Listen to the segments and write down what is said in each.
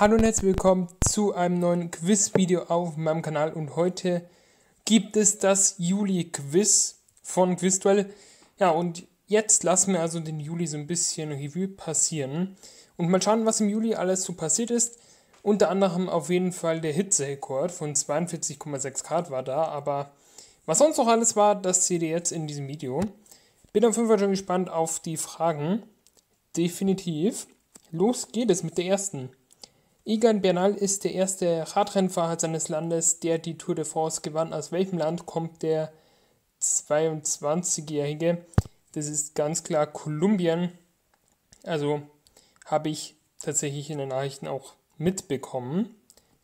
Hallo und herzlich willkommen zu einem neuen Quiz-Video auf meinem Kanal und heute gibt es das Juli-Quiz von Quizduell. Ja, und jetzt lassen wir also den Juli so ein bisschen Revue passieren und mal schauen, was im Juli alles so passiert ist. Unter anderem auf jeden Fall der Hitzerekord von 42,6 Grad war da, aber was sonst noch alles war, das seht ihr jetzt in diesem Video. Bin auf jeden Fall schon gespannt auf die Fragen. Definitiv. Los geht es mit der ersten. Egan Bernal ist der erste Radrennfahrer seines Landes, der die Tour de France gewann. Aus welchem Land kommt der 22-Jährige? Das ist ganz klar Kolumbien. Also habe ich tatsächlich in den Nachrichten auch mitbekommen.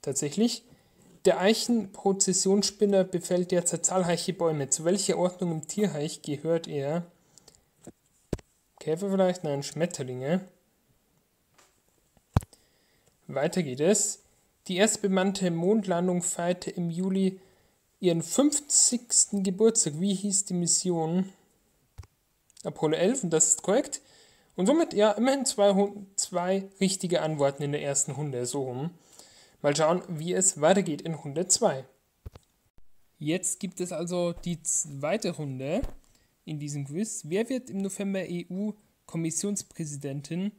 Tatsächlich. Der Eichenprozessionsspinner befällt derzeit zahlreiche Bäume. Zu welcher Ordnung im Tierreich gehört er? Käfer vielleicht? Nein, Schmetterlinge. Weiter geht es. Die erste bemannte Mondlandung feierte im Juli ihren 50. Geburtstag. Wie hieß die Mission? Apollo 11 und das ist korrekt. Und somit ja immerhin zwei, zwei richtige Antworten in der ersten Runde. So rum. Mal schauen, wie es weitergeht in Runde 2. Jetzt gibt es also die zweite Runde in diesem Quiz. Wer wird im November EU-Kommissionspräsidentin?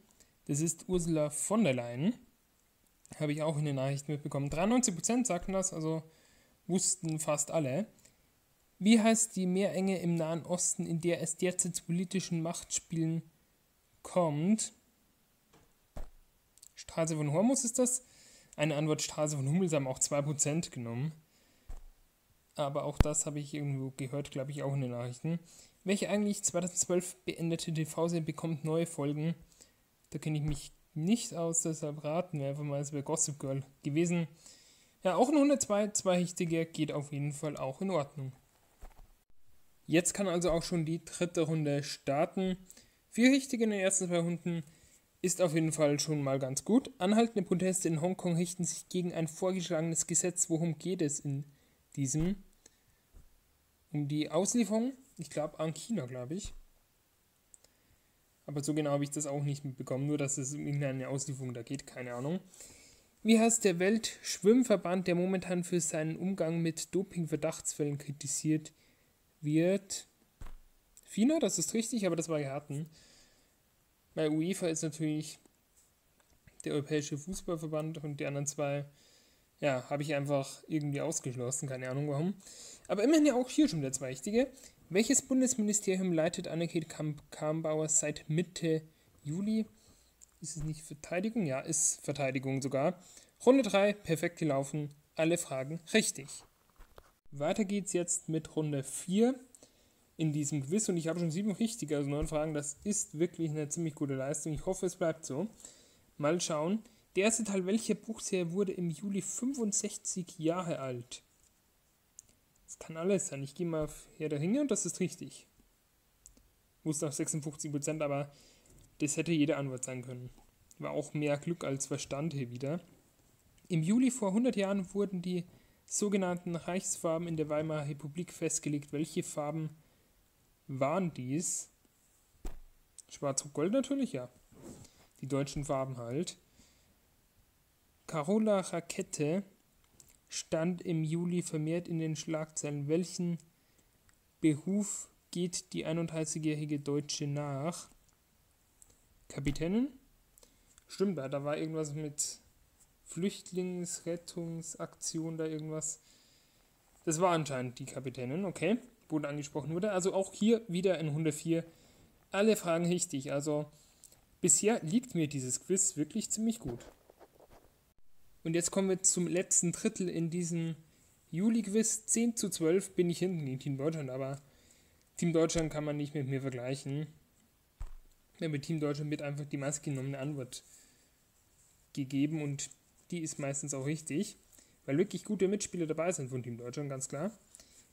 Das ist Ursula von der Leyen. Habe ich auch in den Nachrichten mitbekommen. 93% sagten das, also wussten fast alle. Wie heißt die Meerenge im Nahen Osten, in der es derzeit zu politischen Machtspielen kommt? Straße von Hormus ist das. Eine Antwort Straße von Hummels haben auch 2% genommen. Aber auch das habe ich irgendwo gehört, glaube ich, auch in den Nachrichten. Welche eigentlich 2012 beendete TV-Serie bekommt neue Folgen? Da kenne ich mich nicht aus, deshalb raten wir einfach mal, es wäre Gossip Girl gewesen. Ja, auch ein 102, zwei richtige geht auf jeden Fall auch in Ordnung. Jetzt kann also auch schon die dritte Runde starten. Vier richtige in den ersten zwei Runden ist auf jeden Fall schon mal ganz gut. Anhaltende Proteste in Hongkong richten sich gegen ein vorgeschlagenes Gesetz. Worum geht es in diesem? Um die Auslieferung, ich glaube, an China, glaube ich. Aber so genau habe ich das auch nicht mitbekommen, nur dass es um irgendeine Auslieferung da geht, keine Ahnung. Wie heißt der Weltschwimmverband, der momentan für seinen Umgang mit Doping-Verdachtsfällen kritisiert wird? FINA, das ist richtig, aber das war Garten. Bei UEFA ist natürlich der Europäische Fußballverband und die anderen zwei, ja, habe ich einfach irgendwie ausgeschlossen, keine Ahnung warum. Aber immerhin ja auch hier schon der Zweichtige. Welches Bundesministerium leitet Annegret Karmbauer seit Mitte Juli? Ist es nicht Verteidigung? Ja, ist Verteidigung sogar. Runde 3, perfekt gelaufen, alle Fragen richtig. Weiter geht's jetzt mit Runde 4 in diesem Quiz und ich habe schon sieben richtige, also neun Fragen. Das ist wirklich eine ziemlich gute Leistung. Ich hoffe, es bleibt so. Mal schauen. Der erste Teil welcher Buchserie wurde im Juli 65 Jahre alt? Kann alles sein. Ich gehe mal auf der Ringe und das ist richtig. Wusste noch 56%, aber das hätte jede Antwort sein können. War auch mehr Glück als Verstand hier wieder. Im Juli vor 100 Jahren wurden die sogenannten Reichsfarben in der Weimarer Republik festgelegt. Welche Farben waren dies? Schwarz und Gold natürlich, ja. Die deutschen Farben halt. Carola Rakete stand im Juli vermehrt in den Schlagzeilen. Welchen Beruf geht die 31-jährige Deutsche nach? Kapitänin? Stimmt, da war irgendwas mit Flüchtlingsrettungsaktion, da irgendwas. Das war anscheinend die Kapitänin, okay, wurde angesprochen wurde. Also auch hier wieder in 104 alle Fragen richtig. Also bisher liegt mir dieses Quiz wirklich ziemlich gut. Und jetzt kommen wir zum letzten Drittel in diesem Juli-Quiz. 10 zu 12 bin ich hinten gegen Team Deutschland, aber Team Deutschland kann man nicht mit mir vergleichen. Ja, mit Team Deutschland wird einfach die maßgenommene Antwort gegeben und die ist meistens auch richtig, weil wirklich gute Mitspieler dabei sind von Team Deutschland, ganz klar.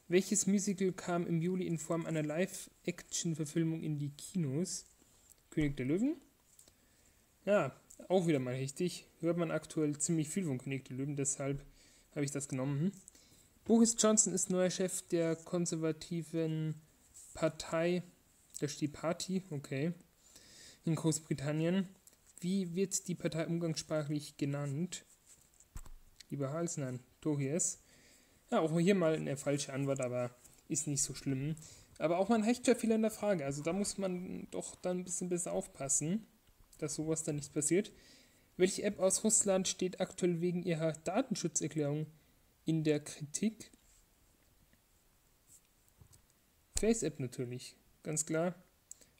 Welches Musical kam im Juli in Form einer Live-Action-Verfilmung in die Kinos? König der Löwen? Ja, auch wieder mal richtig. Hört man aktuell ziemlich viel von König der Löwen, deshalb habe ich das genommen. Boris Johnson ist neuer Chef der konservativen Partei, der Tea Party, okay, in Großbritannien. Wie wird die Partei umgangssprachlich genannt? Lieber Hals, nein, Tories. Ja, auch hier mal eine falsche Antwort, aber ist nicht so schlimm. Aber auch mal ein Rechtschreibfehler in der Frage. Also da muss man doch dann ein bisschen besser aufpassen, dass sowas dann nicht passiert. Welche App aus Russland steht aktuell wegen ihrer Datenschutzerklärung in der Kritik? Face-App natürlich, ganz klar.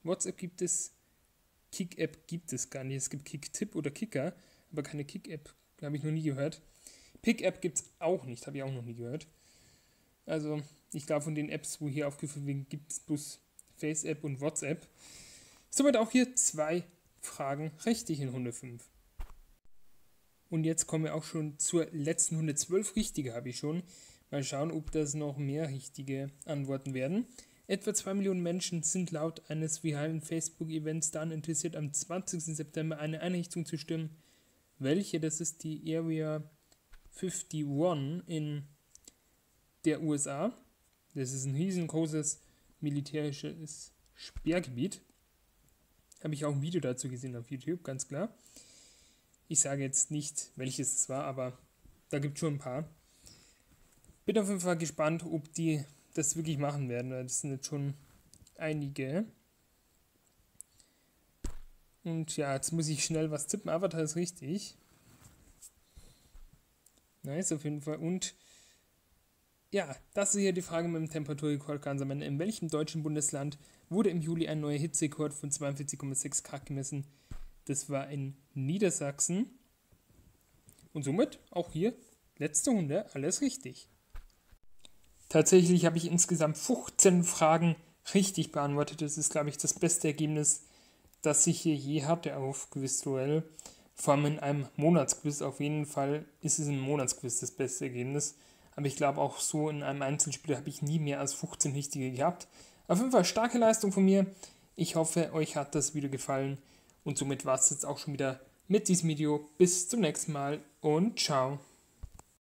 WhatsApp gibt es, Kick-App gibt es gar nicht. Es gibt Kick-Tipp oder Kicker, aber keine Kick-App, habe ich noch nie gehört. Pick-App gibt es auch nicht, habe ich auch noch nie gehört. Also, ich glaube, von den Apps, wo hier aufgeführt werden, gibt es bloß Face-App und WhatsApp. Somit auch hier zwei Fragen richtig in 105. Und jetzt kommen wir auch schon zur letzten 112 richtige, habe ich schon. Mal schauen, ob das noch mehr richtige Antworten werden. Etwa 2 Millionen Menschen sind laut eines viralen Facebook-Events daran interessiert, am 20. September eine Einrichtung zu stimmen. Welche? Das ist die Area 51 in der USA. Das ist ein riesengroßes militärisches Sperrgebiet. Habe ich auch ein Video dazu gesehen auf YouTube, ganz klar. Ich sage jetzt nicht, welches es war, aber da gibt es schon ein paar. Bin auf jeden Fall gespannt, ob die das wirklich machen werden, weil das sind jetzt schon einige. Und ja, jetzt muss ich schnell was tippen. Avatar ist richtig. Nice, auf jeden Fall. Und ja, das ist hier die Frage mit dem Temperaturrekord ganz am Ende. In welchem deutschen Bundesland wurde im Juli ein neuer Hitzerekord von 42,6 Grad gemessen? Das war in Niedersachsen. Und somit auch hier letzte Runde alles richtig. Tatsächlich habe ich insgesamt 15 Fragen richtig beantwortet. Das ist, glaube ich, das beste Ergebnis, das ich hier je hatte auf Quizduell. Vor allem in einem Monatsquiz. Auf jeden Fall ist es im Monatsquiz das beste Ergebnis. Aber ich glaube auch so in einem Einzelspiel habe ich nie mehr als 15 richtige gehabt. Auf jeden Fall starke Leistung von mir. Ich hoffe, euch hat das Video gefallen. Und somit war es jetzt auch schon wieder mit diesem Video. Bis zum nächsten Mal und ciao.